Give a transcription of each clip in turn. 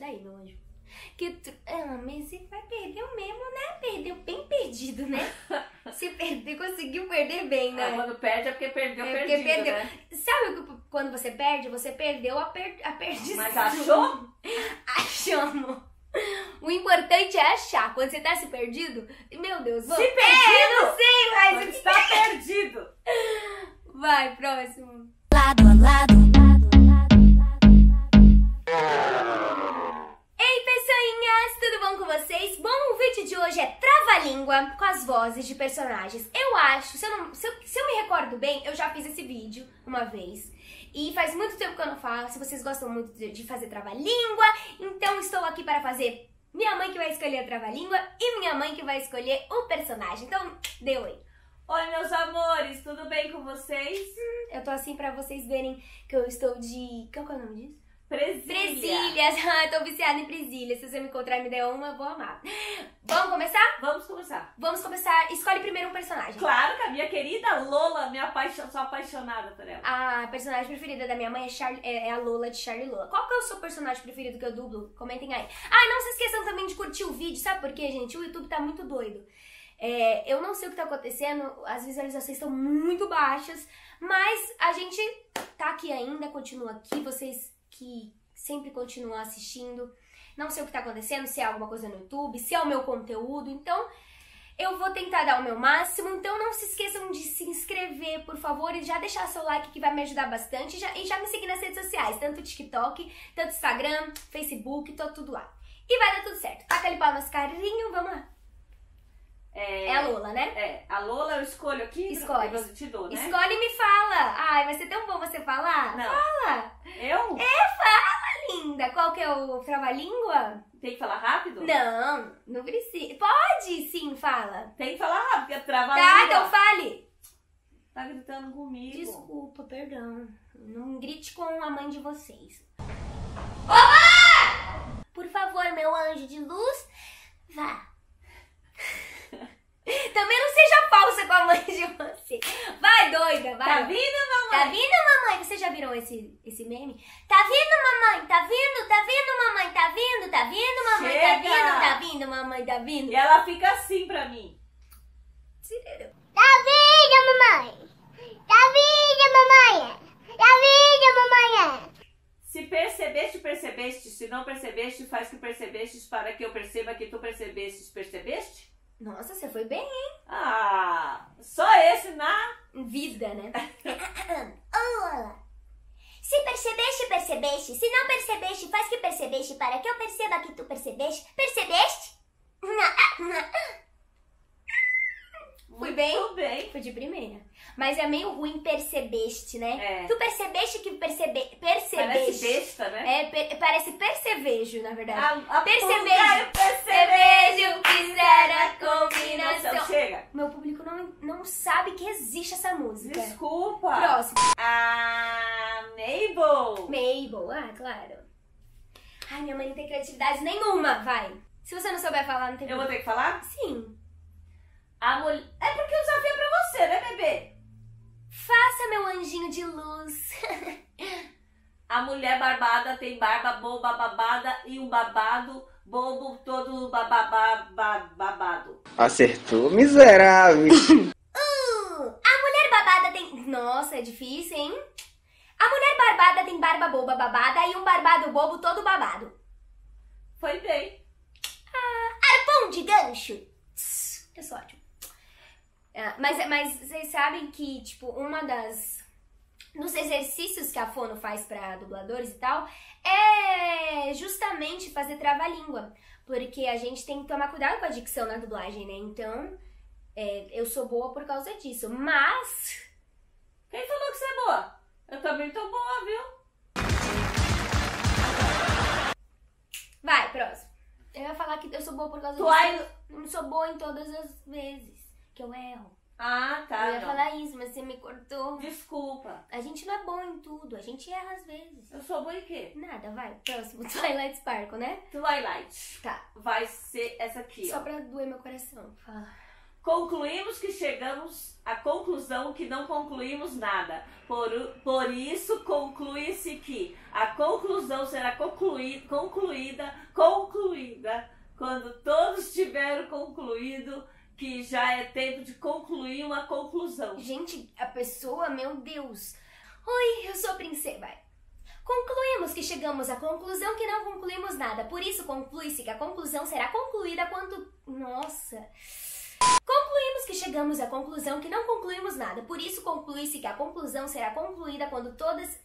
Daí, meu anjo. Que tu... Ah, mas você vai perder o mesmo, né? Perdeu bem perdido, né? Se perder, conseguiu perder bem, né? Ah, quando perde é porque perdeu, É porque perdido, perdeu. né? Sabe quando você perde? Você perdeu a, per... a perdição. Mas achou? Achamos. O importante é achar. Quando você tá se perdido, meu Deus, vamos. Se perdido? É, eu não sei, mas Quando está perdido. vai, próximo. lado a lado. Trava-língua com as vozes de personagens. Eu acho, se eu, não- se eu- se eu me recordo bem, eu já fiz esse vídeo uma vez. E faz muito tempo que eu não faço. Vocês gostam muito de, de fazer trava-língua, então estou aqui para fazer minha mãe que vai escolher a trava-língua e minha mãe que vai escolher o personagem. Então, dê oi. Oi, meus amores, tudo bem com vocês? Eu tô assim pra vocês verem que eu estou de. Qual que é o nome disso? Presilha. Presilhas. Ah, eu tô viciada em presilhas. Se você me encontrar e me der uma, eu vou amar. Vamos começar? Vamos começar. Vamos começar. Escolhe primeiro um personagem. Claro que a minha querida Lola, minha paixão, sou apaixonada por ela. A personagem preferida da minha mãe é, Charlie, é é a Lola de Charlie Lola. Qual que é o seu personagem preferido que eu dublo? Comentem aí. Ah, não se esqueçam também de curtir o vídeo. Sabe por quê, gente? O YouTube tá muito doido. É, eu não sei o que tá acontecendo, as visualizações estão muito baixas, mas a gente tá aqui ainda, continua aqui, vocês que sempre continuam assistindo. Não sei o que tá acontecendo, se é alguma coisa no YouTube, se é o meu conteúdo, então eu vou tentar dar o meu máximo, então não se esqueçam de se inscrever, por favor, e já deixar seu like que vai me ajudar bastante, e já, e já me seguir nas redes sociais, tanto TikTok, tanto Instagram, Facebook, tô tudo lá. E vai dar tudo certo. Taca ali pau nesse carinho, vamos lá. É, É a Lola, né? É, a Lola eu escolho aqui. Escolhe. Depois eu te dou, né? Escolhe e me fala. Ai, vai ser tão bom você falar. Não. Fala. Eu? Linda, qual que é o trava-língua? Tem que falar rápido? Não, não precisa. Pode sim, fala. Tem que falar rápido, porque trava a Tá, então fale. Tá gritando comigo. Desculpa, perdão. Não grite com a mãe de vocês. Por favor, meu anjo de luz, vá. Também não seja falsa com a mãe de você. Vai, doida, vai. Tá vindo, Tá mamãe? vindo, mamãe? Vocês já viram esse, esse meme? Tá vindo, mamãe? Tá vindo? Tá vindo, mamãe? Tá vindo? Tá vindo, mamãe? Tá Chega! vindo? Tá vindo, mamãe? Tá vindo? E ela fica assim pra mim. Tá vindo, mamãe. Tá vindo, mamãe. Tá vindo, mamãe. Se percebeste, percebeste. Se não percebeste, faz que percebestes para que eu perceba que tu percebestes. Percebeste? Nossa, você foi bem, hein? Ah, só esse na... Vida, né? Olá. Se percebeste, percebeste. Se não percebeste, faz que percebeste para que eu perceba que tu percebeste. Percebeste? Fui bem? Bem. Foi de primeira. Mas é meio ruim percebeste, né? É. Tu percebeste que percebe... Parece percebeste. besta, né? É, per- parece percevejo, na verdade. A, a Percebejo. pulgar, Percevejo, fizeram a combinação. Então, chega. Meu público não, não sabe que existe essa música. Desculpa. Próximo. A Mabel. Mabel, ah, claro. Ai, minha mãe não tem criatividade nenhuma, vai. Se você não souber falar, não tem Eu vou ter que falar? Sim. A mulher... É porque o desafio é pra você, né, bebê? Faça meu anjinho de luz. A mulher barbada tem barba boba babada e um babado bobo todo bababá ba- babado. Acertou, miserável. Uh, a mulher babada tem. Nossa, é difícil, hein? A mulher barbada tem barba boba babada e um barbado bobo todo babado. Foi bem. Pão de gancho. Eu sou ótimo. Ah, mas, mas vocês sabem que, tipo, uma das. Dos exercícios que a Fono faz pra dubladores e tal é justamente fazer trava-língua. Porque a gente tem que tomar cuidado com a dicção na dublagem, né? Então, é, eu sou boa por causa disso. Mas. Quem falou que você é boa? Eu também tô boa, viu? Vai, próximo. Eu ia falar que eu sou boa por causa disso. ai- não sou boa em todas as vezes eu erro. Ah, tá. eu ia não. falar isso, mas você me cortou. Desculpa. A gente não é bom em tudo, a gente erra às vezes. Eu sou boa em quê? Nada, vai. Próximo, Twilight Sparkle, né? Twilight. Tá. Vai ser essa aqui, Só ó. pra doer meu coração. Fala. Concluímos que chegamos à conclusão que não concluímos nada. Por, por isso, conclui-se que a conclusão será concluí, concluída, concluída, quando todos tiveram concluído que já é tempo de concluir uma conclusão. Gente, a pessoa, meu Deus. Oi, eu sou a princesa. Vai. Concluímos que chegamos à conclusão que não concluímos nada. Por isso, conclui-se que a conclusão será concluída quando. Nossa. Concluímos que chegamos à conclusão que não concluímos nada. Por isso, conclui-se que a conclusão será concluída quando todas.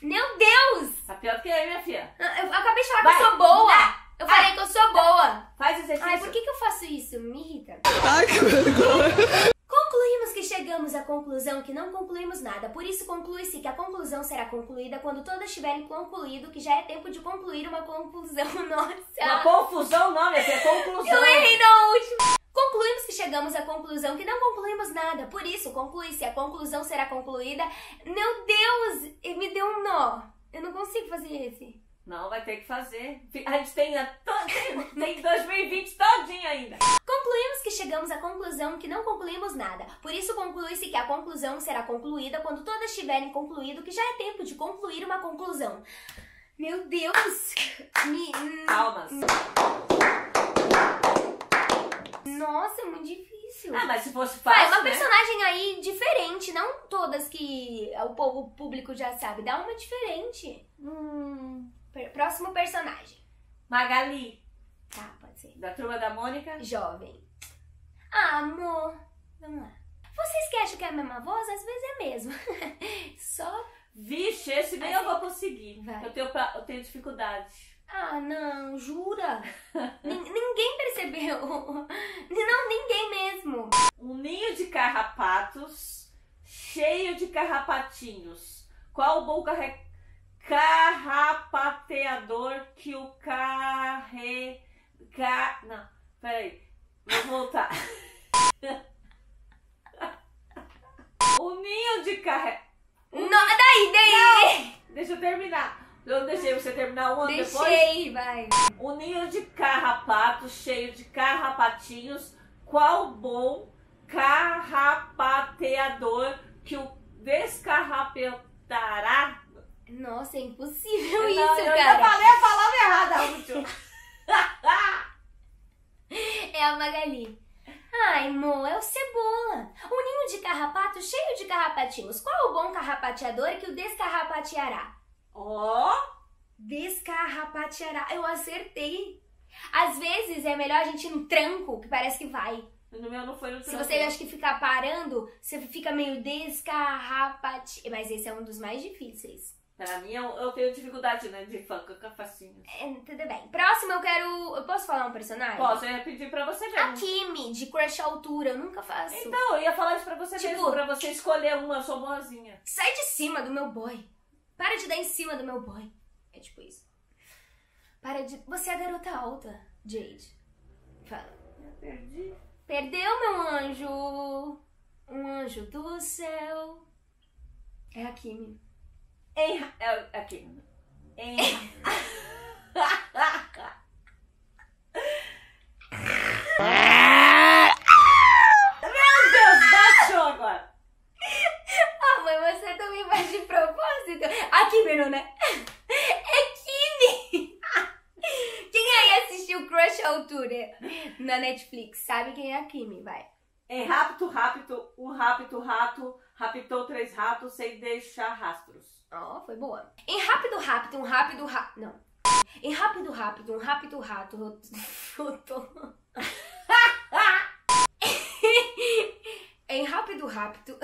Meu Deus! Tá pior que eu, minha filha. Eu acabei de falar Vai. que eu sou boa! Eu falei que eu sou boa! Faz exercício. Ai, por que, que eu faço isso? Me irrita. Ai, que vergonha. Concluímos que chegamos à conclusão que não concluímos nada. Por isso, conclui-se que a conclusão será concluída quando todas tiverem concluído que já é tempo de concluir uma conclusão. Nossa! Uma confusão não, minha filha, é conclusão. Eu errei na última. Concluímos que chegamos à conclusão que não concluímos nada. Por isso, conclui-se a conclusão será concluída. Meu Deus, me deu um nó. Eu não consigo fazer esse. Não, vai ter que fazer. A gente tem, a to- tem, tem 2020 todinho ainda. Concluímos que chegamos à conclusão que não concluímos nada. Por isso, conclui-se que a conclusão será concluída quando todas tiverem concluído que já é tempo de concluir uma conclusão. Meu Deus! Me... Palmas. Nossa, é muito difícil. Ah, mas se fosse fácil, uma né? personagem aí diferente, não todas que o povo público já sabe. Dá uma diferente. Hum, Próximo personagem. Magali, Tá, pode ser. da Turma da Mônica. Jovem. Ah, amor. Vamos lá. Vocês que acham que é a mesma voz, às vezes é mesmo. Só. Vixe, esse nem eu vou conseguir. Vai. Eu tenho, eu tenho dificuldade. Ah, não, jura? Nin- ninguém percebeu. Não, ninguém mesmo. Um ninho de carrapatos cheio de carrapatinhos. Qual o bom carre... carrapateador que o carre... Ca... Não, peraí. Vou voltar. o ninho de carre... Não, daí, daí. Deixa eu terminar. Eu deixei você terminar um ano depois. Deixei, vai. Um ninho de carrapatos cheio de carrapatinhos. Qual bom carrapateador que o descarrapetará? Nossa, é impossível Eu isso, eu cara. já falei a palavra errada, última. É a Magali. Ai, Mo, é o Cebola. Um ninho de carrapato cheio de carrapatinhos. Qual o bom carrapateador que o descarrapateará? Ó, Descarrapateará. Eu acertei. Às vezes é melhor a gente ir no tranco, que parece que vai. no meu não foi no Se tranco. você acha que ficar parando, você fica meio descarrapate... Mas esse é um dos mais difíceis. Pra mim, eu, eu tenho dificuldade, né, de com facinho. É, tudo bem. Próximo eu quero... Eu posso falar um personagem? Posso, eu ia pedir pra você A mesmo. Kimi, de Crush Altura. Eu nunca faço. Então, eu ia falar isso pra você Tipo- mesmo, pra você escolher uma, eu sou boazinha. Sai de cima do meu boy. Para de dar em cima do meu boy. É tipo isso. Para de. Você é a garota alta, Jade. Fala. Eu perdi. Perdeu, meu anjo. Um anjo do céu. É a Kimi. Em... É, aqui. Em... Meu Deus, baixou agora. Ah, mãe, você também faz de propósito. A Kimi, não, né? É Kimi! Quem aí assistiu Crush Altura na Netflix sabe quem é a Kimi, vai. Em rápido, rápido, um rápido rato raptou três ratos sem deixar rastros. Ó, foi boa. Em rápido, rápido, um rápido rato. Não. Em rápido, rápido, um rápido rato. rotou- em rápido, rápido.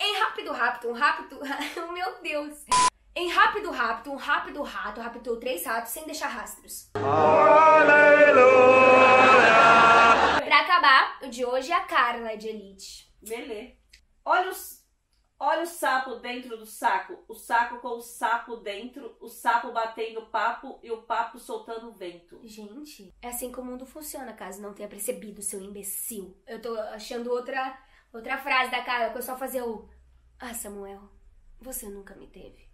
Em rápido, rápido, um rápido. Meu Deus. Em rápido, rápido, um rápido rato raptou três ratos sem deixar rastros. Pra acabar, o de hoje é a Carla de Elite. Beleza. Olha os. Olha o sapo dentro do saco, o saco com o sapo dentro, o sapo batendo papo e o papo soltando vento. Gente, é assim que o mundo funciona, caso não tenha percebido, seu imbecil. Eu tô achando outra, outra frase da cara, que eu só fazer o. Ah, Samuel, você nunca me teve.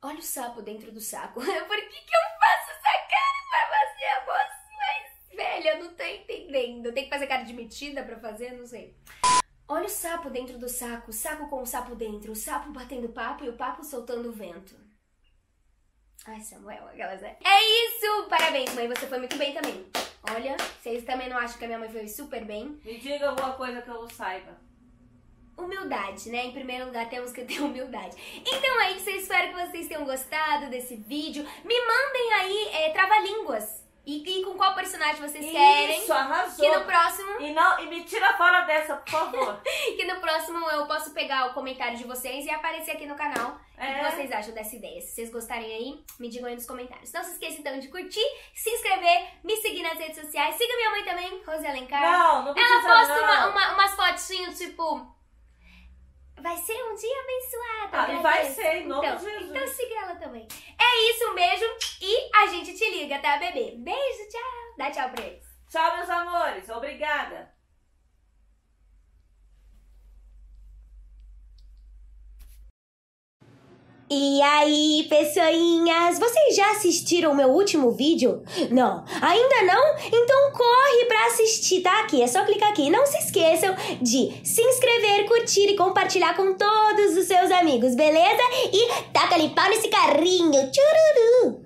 Olha o sapo dentro do saco. Por que, que eu faço essa cara pra você, moço? Mas, velho, eu não tô entendendo. Tenho que fazer cara de metida pra fazer? Não sei. Olha o sapo dentro do saco, o saco com o sapo dentro, o sapo batendo papo e o papo soltando o vento. Ai, Samuel, aquelas, né? É isso! Parabéns, mãe, você foi muito bem também. Olha, vocês também não acham que a minha mãe foi super bem? Me diga alguma coisa que eu não saiba. Humildade, né? Em primeiro lugar, temos que ter humildade. Então é isso, eu espero que vocês tenham gostado desse vídeo. Me mandem aí é, trava-línguas. E, e com qual personagem vocês querem. Isso, arrasou. Que no próximo. E, não, e me tira fora dessa, por favor. que no próximo eu posso pegar o comentário de vocês e aparecer aqui no canal. O É. que vocês acham dessa ideia? Se vocês gostarem aí, me digam aí nos comentários. Não se esqueça então de curtir, se inscrever, me seguir nas redes sociais. Siga minha mãe também, Rose Alencar. Não, não precisa Ela posta não. uma- uma- umas fotinhos tipo. Vai ser um dia abençoado. Ah, pra vai Deus." ser, em nome então, de Jesus. Então siga ela também. É isso, um beijo e a gente te liga, tá, bebê? Beijo, tchau. Dá tchau pra eles. Tchau, meus amores. Obrigada. E aí, pessoinhas, vocês já assistiram o meu último vídeo? Não, ainda não? Então corre pra assistir, tá? Aqui, é só clicar aqui. Não se esqueçam de se inscrever, curtir e compartilhar com todos os seus amigos, beleza? E taca ali pau nesse carrinho. Tchururu!